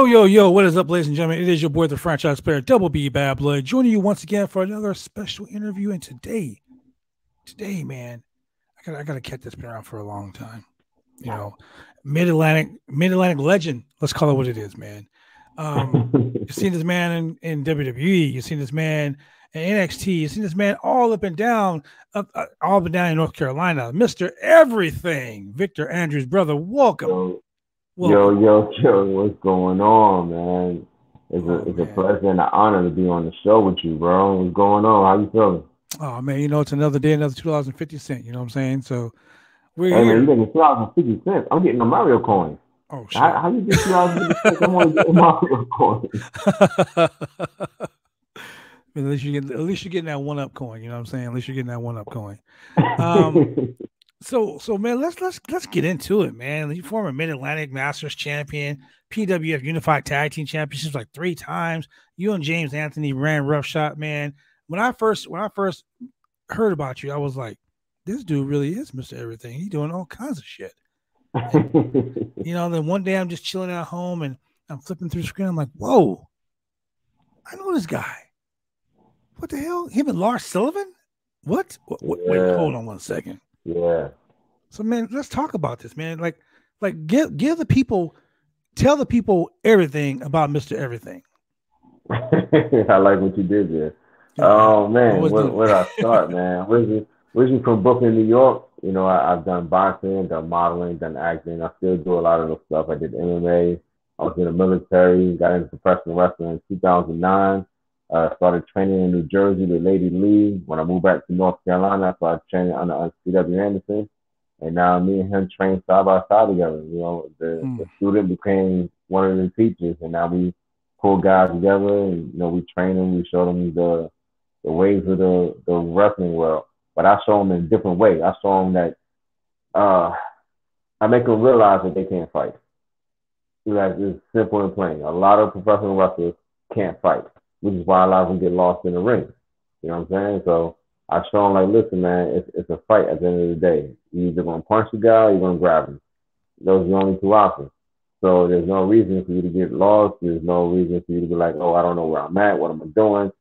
Yo, yo, yo, what is up, ladies and gentlemen? It is your boy, the franchise player, Double B Bad Blood, joining you once again for another special interview. And today, today, man, I got I gotta catch this been around for a long time. You know, mid Atlantic, mid Atlantic legend. Let's call it what it is, man. Um, you've seen this man in, in WWE, you've seen this man in NXT, you've seen this man all up and down, up, uh, all up and down in North Carolina, Mr. Everything, Victor Andrews, brother. Welcome. Yo, yo, yo, what's going on, man? It's a, oh, it's man. a pleasure and an honor to be on the show with you, bro. What's going on? How you feeling? Oh man, you know it's another day, another two dollars and fifty cent. You know what I'm saying? So we're hey, man, you getting two dollars and fifty cents. I'm getting a Mario coin. Oh shit! How, how you get two dollars and fifty cents? I'm getting Mario coin. at least you get at least you're getting that one up coin. You know what I'm saying? At least you're getting that one up coin. Um, So so man, let's let's let's get into it, man. You former Mid Atlantic Masters champion, PWF Unified Tag Team Championships like three times. You and James Anthony ran rough shot, man. When I first when I first heard about you, I was like, this dude really is Mr. Everything. He's doing all kinds of shit. And, you know, then one day I'm just chilling at home and I'm flipping through the screen. I'm like, whoa, I know this guy. What the hell? Him and Lars Sullivan? What? what, what yeah. Wait, hold on one second. Yeah. So man, let's talk about this, man. Like, like give give the people, tell the people everything about Mister Everything. I like what you did there. Yeah. Oh man, where, where I start, man? Originally, originally from Brooklyn, New York. You know, I, have done boxing, done modeling, done acting. I still do a lot of the stuff. I did MMA. I was in the military. Got into professional wrestling in 2009. Uh, started training in New Jersey with Lady Lee. When I moved back to North Carolina, I started training under C.W. Anderson. And now me and him train side by side together. You know, the, mm. the student became one of the teachers, and now we pull guys together, and you know, we train them, we show them the the ways of the the wrestling world. But I show them in a different way. I show them that uh, I make them realize that they can't fight. Like it's simple and plain. A lot of professional wrestlers can't fight which is why a lot of them get lost in the ring. You know what I'm saying? So I show them like, listen, man, it's, it's a fight at the end of the day. You either gonna punch the guy or you're gonna grab him. Those are the only two options. So there's no reason for you to get lost. There's no reason for you to be like, oh, I don't know where I'm at. What am I doing?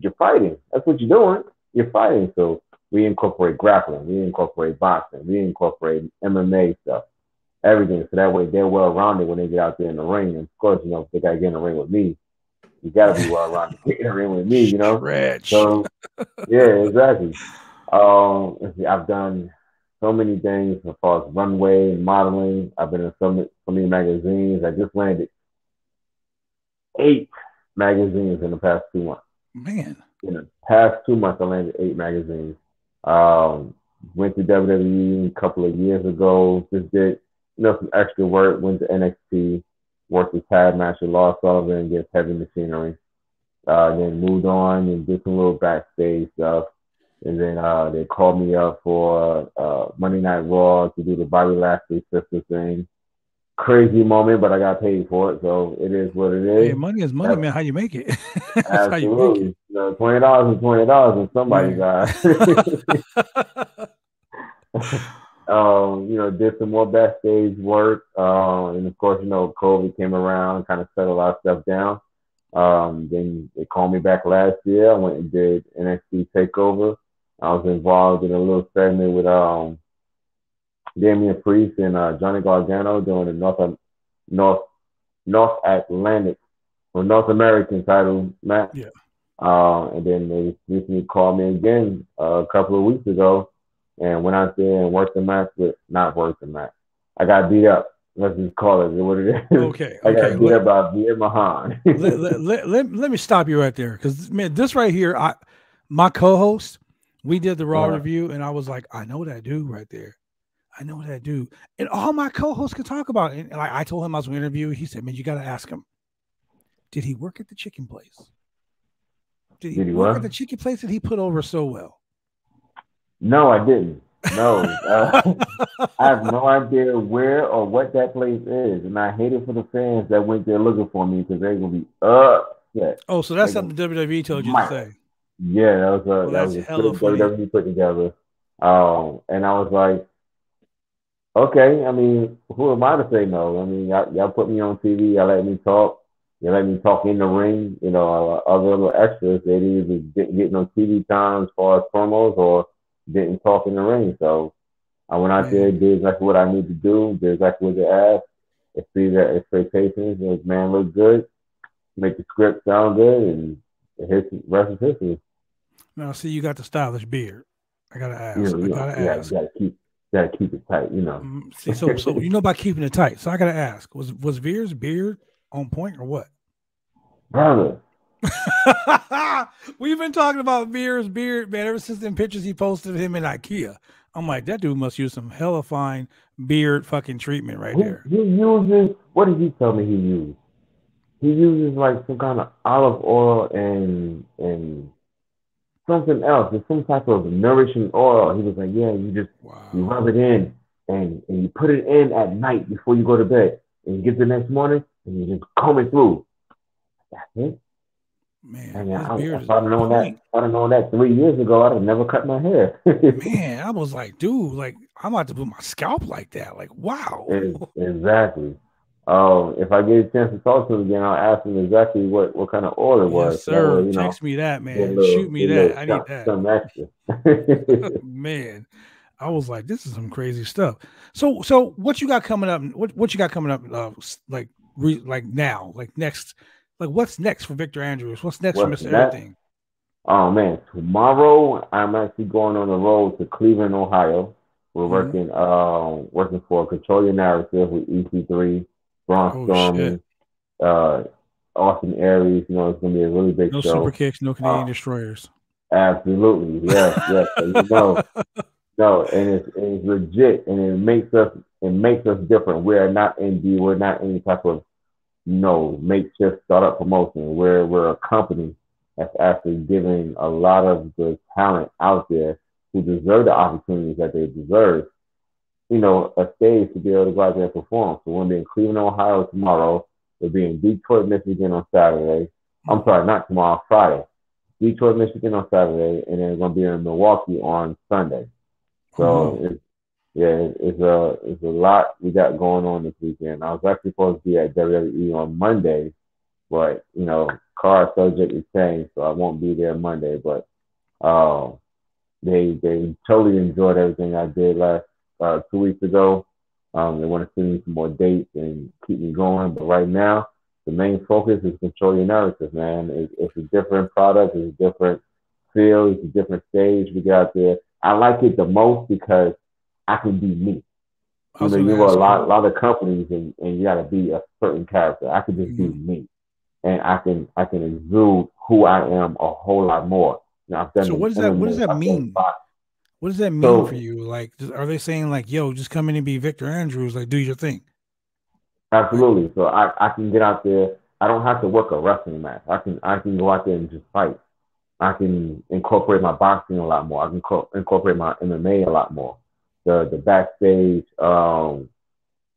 You're fighting. That's what you're doing. You're fighting. So we incorporate grappling. We incorporate boxing. We incorporate MMA stuff. Everything. So that way they're well rounded when they get out there in the ring. And of course, you know, if they gotta get in the ring with me, you got to be well rounded in with me, you know. Stretch. So yeah, exactly. Um, I've done so many things as far as runway and modeling. I've been in so many, so many magazines. I just landed eight magazines in the past two months. Man, in the past two months, I landed eight magazines. Um, went to WWE a couple of years ago. Just did you know some extra work. Went to NXT worked with Tag Master Lars Sullivan against Heavy Machinery. Uh, then moved on and did some little backstage stuff. And then uh, they called me up for uh, Monday Night Raw to do the Bobby Lashley sister thing. Crazy moment, but I got paid for it, so it is what it is. Hey, money is money, That's, man. How you make it? absolutely. Make it. You know, twenty dollars is twenty dollars in somebody's eyes. Um, you know, did some more backstage work. Uh, and of course, you know, COVID came around, kind of set a lot of stuff down. Um, then they called me back last year. I went and did NXT Takeover. I was involved in a little segment with um, Damian Priest and uh, Johnny Gargano doing the North North North Atlantic or North American title match. Yeah. Uh, and then they recently called me again uh, a couple of weeks ago and went out there and worked the match, but not worked the match. I got beat up. Let's just call it what it is. Okay. I got okay. beat up by Veer Mahaan. let, let, let, let, let, me stop you right there. Because, man, this right here, I my co host, we did the Raw uh-huh. review, and I was like, I know that dude right there. I know that dude. And all my co hosts could talk about it. And like, I told him I was going to interview. He said, man, you got to ask him. Did he work at the chicken place? Did he, did he work what? at the chicken place that he put over so well? No, I didn't. No, uh, I have no idea where or what that place is, and I hate it for the fans that went there looking for me because they're gonna be upset. Oh, so that's something WWE told you to say. Yeah, that was a well, that was a WWE put together. Um, and I was like, Okay, I mean, who am I to say no? I mean, y'all, y'all put me on TV, y'all let me talk, you let me talk in the ring. You know, uh, other little extras, they either get no TV time as far as promos or didn't talk in the ring. So I went out there, did exactly what I need to do, did exactly what they asked, exceeded their expectations. And man looked good, make the script sound good, and his rest is history. Now, see, you got the stylish beard. I gotta ask. Yeah, I gotta yeah, ask. You gotta keep, gotta keep it tight, you know. Mm, see, so, so you know about keeping it tight. So I gotta ask: Was was Veer's beard on point or what? Brother. We've been talking about Veer's beard, man, ever since the pictures he posted of him in IKEA. I'm like, that dude must use some hella fine beard fucking treatment right he, there. He uses what did he tell me he used? He uses like some kind of olive oil and and something else. It's some type of nourishing oil. He was like, Yeah, you just wow. you rub it in and, and you put it in at night before you go to bed. And you get the next morning and you just comb it through. That's it. Man, and I, if I'd known that, I'd known that three years ago, I'd have never cut my hair. man, I was like, dude, like I'm about to put my scalp like that. Like, wow. exactly. Um, if I get a chance to talk to him again, I'll ask him exactly what, what kind of oil it was. Yes, sir. you Text know, me that, man. Little, Shoot me that. I need that. Some extra. man, I was like, this is some crazy stuff. So, so what you got coming up? What what you got coming up? Uh, like, re, like now, like next like what's next for Victor Andrews? What's next what's for Mr. Next? Everything? Oh man, tomorrow I'm actually going on the road to Cleveland, Ohio. We're mm-hmm. working uh working for Control Your Narrative with EC3, Braun oh, Strowman, uh Austin Aries. You know, it's gonna be a really big no show. No super kicks, no Canadian uh, destroyers. Absolutely, yes, yes. you know, no, and it's, it's legit, and it makes us it makes us different. We are not indie. We're not any type of no makeshift startup promotion where we're a company that's actually giving a lot of the talent out there who deserve the opportunities that they deserve, you know, a stage to be able to go out there and perform. So we'll be in Cleveland, Ohio tomorrow. We'll be in Detroit, Michigan on Saturday. I'm sorry, not tomorrow, Friday. Detroit, Michigan on Saturday, and then we're gonna be in Milwaukee on Sunday. So mm-hmm. it's yeah, it's a it's a lot we got going on this weekend. I was actually supposed to be at WWE on Monday, but you know, car subject is changed, so I won't be there Monday. But uh, they they totally enjoyed everything I did last uh, two weeks ago. Um, they want to send me some more dates and keep me going. But right now, the main focus is control your narrative, man. It's, it's a different product, it's a different feel, it's a different stage we got there. I like it the most because I can be me. You know, you know, a lot, a lot of companies, and, and you got to be a certain character. I can just mm-hmm. be me, and I can I can exude who I am a whole lot more. You know, so what does that what does that mean? What does that mean so, for you? Like, are they saying like, "Yo, just come in and be Victor Andrews, like, do your thing"? Absolutely. So I, I can get out there. I don't have to work a wrestling match. I can I can go out there and just fight. I can incorporate my boxing a lot more. I can co- incorporate my MMA a lot more the the backstage um,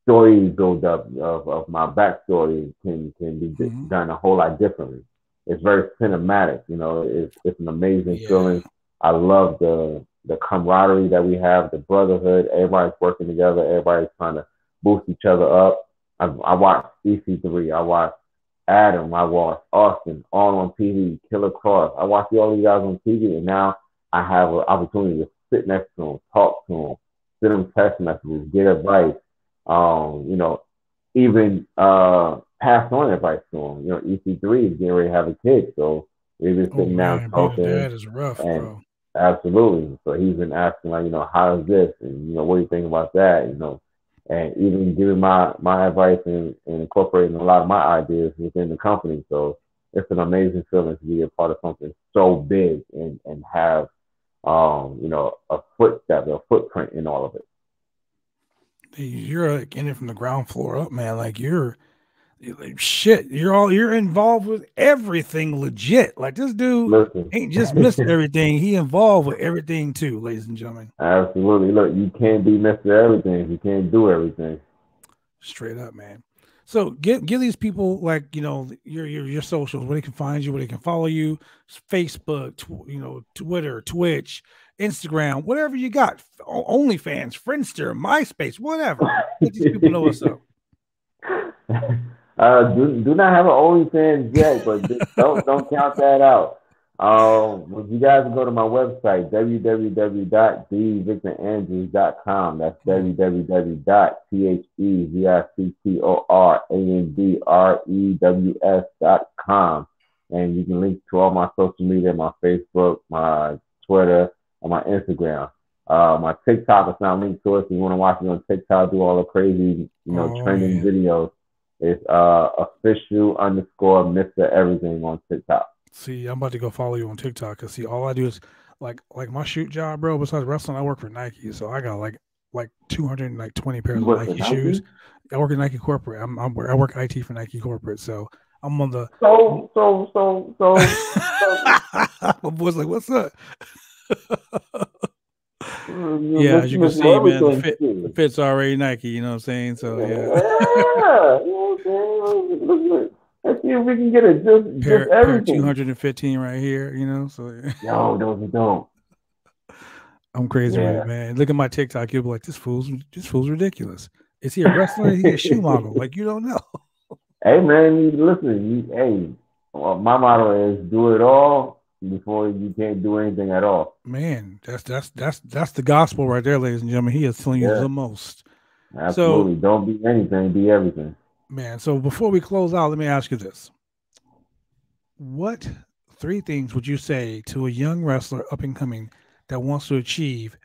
story build up of, of my backstory can can be mm-hmm. done a whole lot differently. It's very cinematic, you know. It's it's an amazing yeah. feeling. I love the the camaraderie that we have, the brotherhood. Everybody's working together. Everybody's trying to boost each other up. I, I watched EC3. I watched Adam. I watched Austin all on TV. Killer Kross. I watched all these guys on TV, and now I have an opportunity to sit next to them, talk to them, send them text messages, get advice, um, you know, even uh, pass on advice to them. You know, EC3 is getting ready to have a kid, so we've been sitting oh, down talking. That is rough, and, bro. Absolutely. So he's been asking, like, you know, how is this, and you know, what do you think about that, you know, and even giving my my advice and, and incorporating a lot of my ideas within the company. So it's an amazing feeling to be a part of something so big and and have um, you know, a footstep, a footprint in all of it. You're like in it from the ground floor up, man. Like you're, you're like, shit. You're all you're involved with everything legit. Like this dude Listen. ain't just missed everything. He involved with everything too, ladies and gentlemen. Absolutely. Look, you can't be Mr. Everything. You can't do everything. Straight up, man. So give give these people like you know your your your socials where they can find you, where they can follow you, Facebook, tw- you know, Twitter, Twitch, Instagram, whatever you got, OnlyFans, Friendster, MySpace, whatever. Let these people know what's up. Uh, do, do not have an OnlyFans yet, but don't don't count that out. Um, you guys go to my website, www.thevictorandrews.com. That's www.thevictorandrews.com. And you can link to all my social media, my Facebook, my Twitter, and my Instagram. Uh, my TikTok is not linked to it. If you want to watch me on TikTok, do all the crazy, you know, oh, trending videos. It's uh, official underscore Mr. Everything on TikTok. See, I'm about to go follow you on TikTok because see, all I do is like like my shoot job, bro. Besides wrestling, I work for Nike, so I got like like 220 pairs of Nike, Nike, shoes. I work at Nike corporate. I'm, I'm I work IT for Nike corporate, so I'm on the. So so so so. so. my boy's like, "What's up?" Mm, yeah, as you can see, man, the, fit, the fit's already Nike. You know what I'm saying? So yeah. yeah you know what I'm saying? Let's see if we can get it just, pair, just everything. 215 right here, you know. So yo, those don't. I'm crazy yeah. with it, man. Look at my TikTok. You'll be like, this fool's this fool's ridiculous. Is he a wrestler? Is he a shoe model? Like you don't know. Hey man, listen. You, hey, well, my motto is do it all before you can't do anything at all. Man, that's that's that's that's the gospel right there, ladies and gentlemen. He is telling yeah. you the most. Absolutely. So, don't be anything, be everything man. So before we close out, let me ask you this: What three things would you say to a young wrestler up and coming that wants to achieve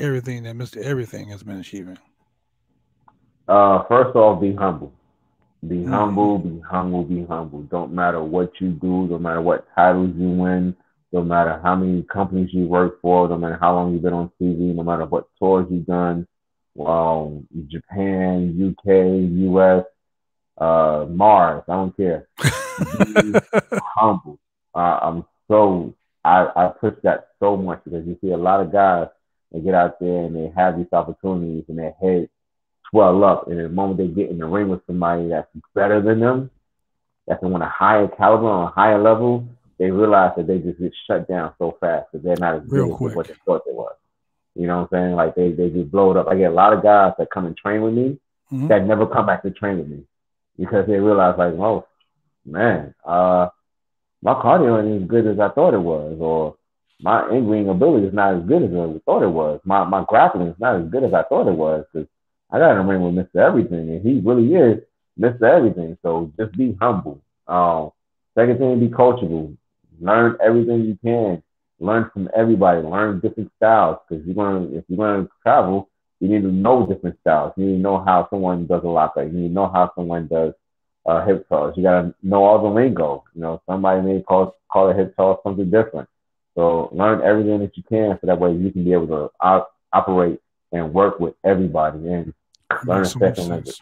everything that Mister Everything has been achieving? Uh, first off, be humble. Be mm-hmm. humble. Be humble. Be humble. Don't matter what you do. No matter what titles you win. No matter how many companies you work for. No matter how long you've been on TV. No matter what tours you've done. Um, Japan, UK, US, uh, Mars. I don't care. humble. Uh, I'm so I, I push that so much because you see a lot of guys they get out there and they have these opportunities and their heads swell up, and the moment they get in the ring with somebody that's better than them, that's on a higher caliber, on a higher level, they realize that they just get shut down so fast that they're not as Real good as what they thought they were. You know what I'm saying? Like they they get blowed up. I get a lot of guys that come and train with me mm-hmm. that never come back to train with me because they realized like, oh man, uh, my cardio ain't as good as I thought it was, or my in-ring ability is not as good as I thought it was. My my grappling is not as good as I thought it was because I got in a ring with Mr. Everything, and he really is Mr. Everything. So just be humble. Um, second thing, be coachable. Learn everything you can. Learn from everybody. Learn different styles because you're gonna if you're gonna travel, you need to know different styles. You need to know how someone does a lock. You need to know how someone does uh, hip toss. You gotta know all the lingo. You know, somebody may call call a hip toss something different. So learn everything that you can, so that way you can be able to op- operate and work with everybody and learn a second language.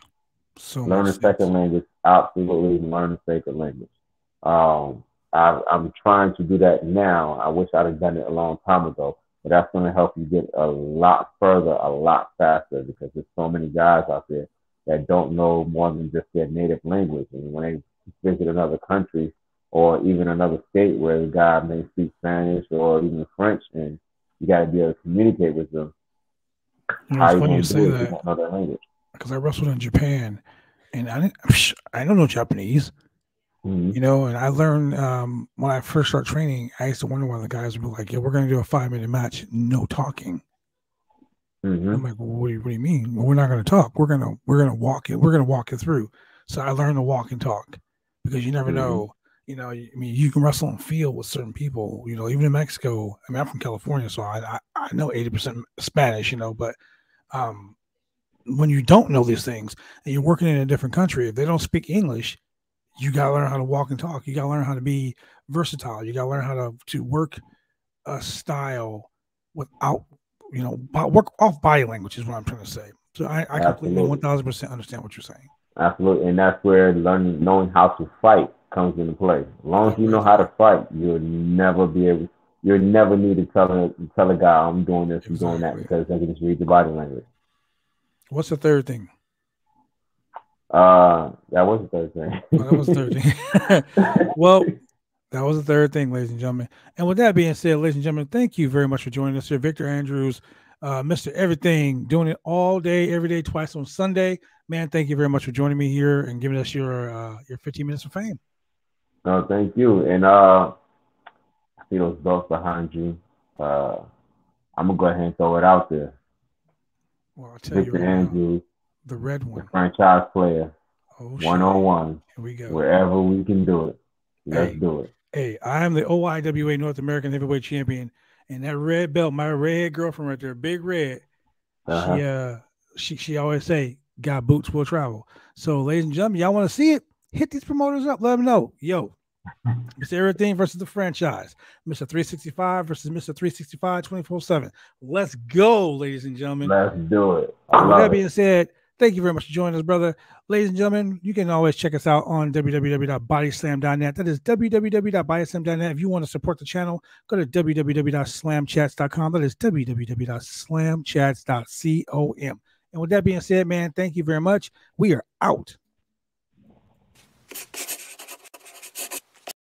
So learn a second language. Absolutely, learn a second language. Um, I, I'm trying to do that now. I wish I'd have done it a long time ago but that's going to help you get a lot further, a lot faster because there's so many guys out there that don't know more than just their native language. And when they visit another country or even another state where the guy may speak Spanish or even French, and you got to be able to communicate with them. You it's funny you say that because I wrestled in Japan, and I didn't, I don't know Japanese. Mm-hmm. You know, and I learned um, when I first started training, I used to wonder why the guys would be like, "Yeah, we're going to do a five minute match, no talking." Mm-hmm. I'm like, well, what do you, what do you mean? Well, we're not going to talk. We're gonna we're gonna walk it. We're gonna walk it through. So I learned to walk and talk because you never mm-hmm. know. You know, I mean, you can wrestle and feel with certain people. You know, even in Mexico. I mean, I'm from California, so I I, I know 80 percent Spanish. You know, but um, when you don't know these things and you're working in a different country, if they don't speak English, you got to learn how to walk and talk. You got to learn how to be versatile. You got to learn how to to work a style without, you know, work off body language is what I'm trying to say. So I, I completely one thousand percent understand what you're saying. Absolutely, and that's where learning, knowing how to fight comes into play. As long as you know how to fight, you'll never be able. You'll never need to tell a tell a guy, "I'm doing this, exactly. I'm doing that," because they can just read the body language. What's the third thing? Uh, that was the third thing. oh, that was the third thing. well, that was the third thing, ladies and gentlemen. And with that being said, ladies and gentlemen, thank you very much for joining us here. Victor Andrews, uh, Mr. Everything, doing it all day, every day, twice on Sunday. Man, thank you very much for joining me here and giving us your uh, your 15 minutes of fame. No, thank you. And uh, I see those belts behind you. Uh, I'm gonna go ahead and throw it out there. Well, I'll tell Victor you right Andrews, now, the red one, the franchise player, one on one. Here we go. Wherever we can do it, let's hey, do it. Hey, I am the OIWA North American Heavyweight Champion, and that red belt, my red girlfriend right there, big red. Uh-huh. She uh, she she always say, "Got boots will travel." So, ladies and gentlemen, y'all want to see it? Hit these promoters up. Let them know, yo, Mr. Everything versus the franchise. Mr. 365 versus Mr. 365 24 7. Let's go, ladies and gentlemen. Let's do it. With that being said, Thank you very much for joining us, brother. Ladies and gentlemen, you can always check us out on www.bodyslam.net. That is www.bodyslam.net. If you want to support the channel, go to www.slamchats.com. That is www.slamchats.com. And with that being said, man, thank you very much. We are out.